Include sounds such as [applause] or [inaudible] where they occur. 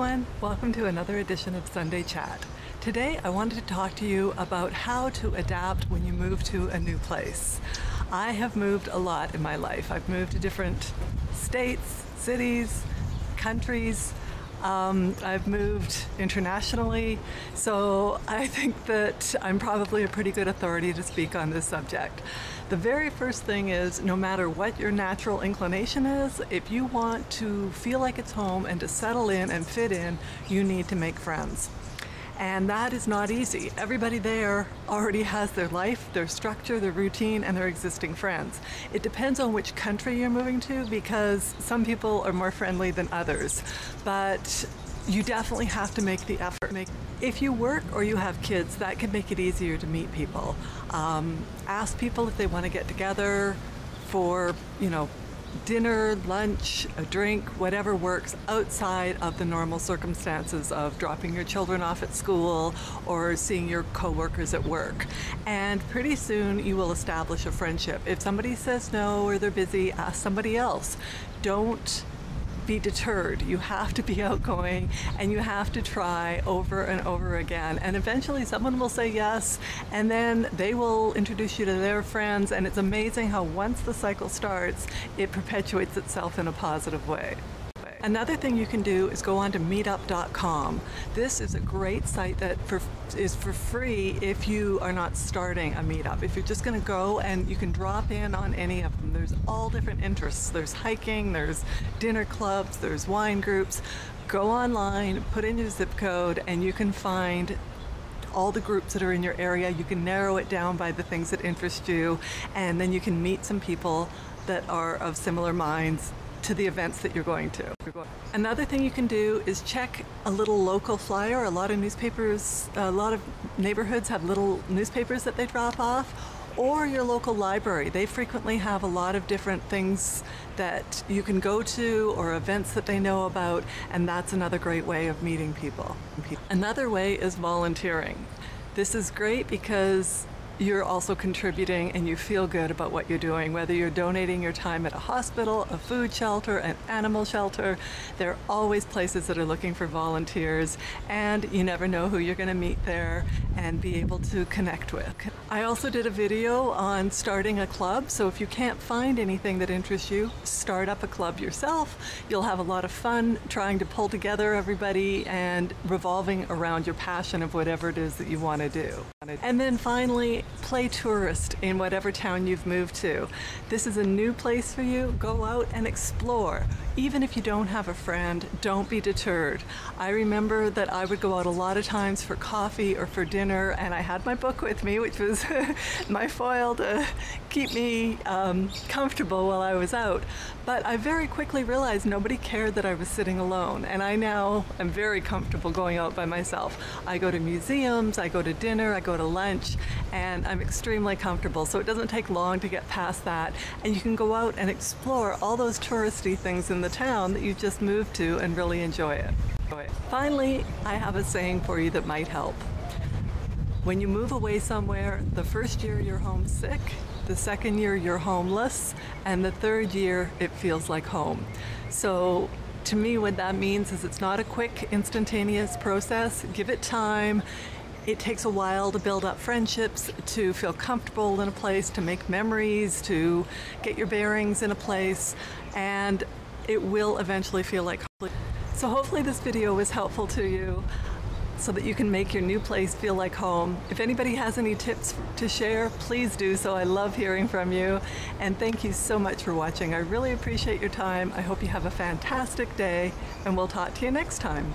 everyone. Welcome to another edition of Sunday Chat. Today I wanted to talk to you about how to adapt when you move to a new place. I have moved a lot in my life. I've moved to different states, cities, countries. Um, I've moved internationally, so I think that I'm probably a pretty good authority to speak on this subject. The very first thing is no matter what your natural inclination is, if you want to feel like it's home and to settle in and fit in, you need to make friends. And that is not easy. Everybody there already has their life, their structure, their routine, and their existing friends. It depends on which country you're moving to because some people are more friendly than others. But you definitely have to make the effort. If you work or you have kids, that can make it easier to meet people. Um, ask people if they want to get together for, you know, dinner, lunch, a drink, whatever works outside of the normal circumstances of dropping your children off at school or seeing your coworkers at work. And pretty soon you will establish a friendship. If somebody says no or they're busy, ask somebody else. Don't be deterred. You have to be outgoing and you have to try over and over again. And eventually someone will say yes, and then they will introduce you to their friends. And it's amazing how once the cycle starts, it perpetuates itself in a positive way. Another thing you can do is go on to meetup.com. This is a great site that for, is for free if you are not starting a meetup. If you're just going to go and you can drop in on any of them. There's all different interests. There's hiking, there's dinner clubs, there's wine groups. Go online, put in your zip code, and you can find all the groups that are in your area. You can narrow it down by the things that interest you, and then you can meet some people that are of similar minds to the events that you're going to. Another thing you can do is check a little local flyer. A lot of newspapers, a lot of neighborhoods have little newspapers that they drop off or your local library. They frequently have a lot of different things that you can go to or events that they know about, and that's another great way of meeting people. Another way is volunteering. This is great because you're also contributing and you feel good about what you're doing, whether you're donating your time at a hospital, a food shelter, an animal shelter. There are always places that are looking for volunteers, and you never know who you're going to meet there and be able to connect with. I also did a video on starting a club, so if you can't find anything that interests you, start up a club yourself. You'll have a lot of fun trying to pull together everybody and revolving around your passion of whatever it is that you want to do. And then finally, play tourist in whatever town you've moved to. This is a new place for you. Go out and explore. Even if you don't have a friend, don't be deterred. I remember that I would go out a lot of times for coffee or for dinner, and I had my book with me, which was [laughs] my foil to keep me um, comfortable while I was out. But I very quickly realized nobody cared that I was sitting alone, and I now am very comfortable going out by myself. I go to museums, I go to dinner, I go to lunch, and I'm extremely comfortable. So it doesn't take long to get past that, and you can go out and explore all those touristy things in the town that you just moved to and really enjoy it. Finally, I have a saying for you that might help. When you move away somewhere, the first year you're homesick, the second year you're homeless, and the third year it feels like home. So to me, what that means is it's not a quick, instantaneous process. Give it time. It takes a while to build up friendships, to feel comfortable in a place, to make memories, to get your bearings in a place, and it will eventually feel like home. So hopefully this video was helpful to you so that you can make your new place feel like home. If anybody has any tips to share, please do so. I love hearing from you. And thank you so much for watching. I really appreciate your time. I hope you have a fantastic day, and we'll talk to you next time.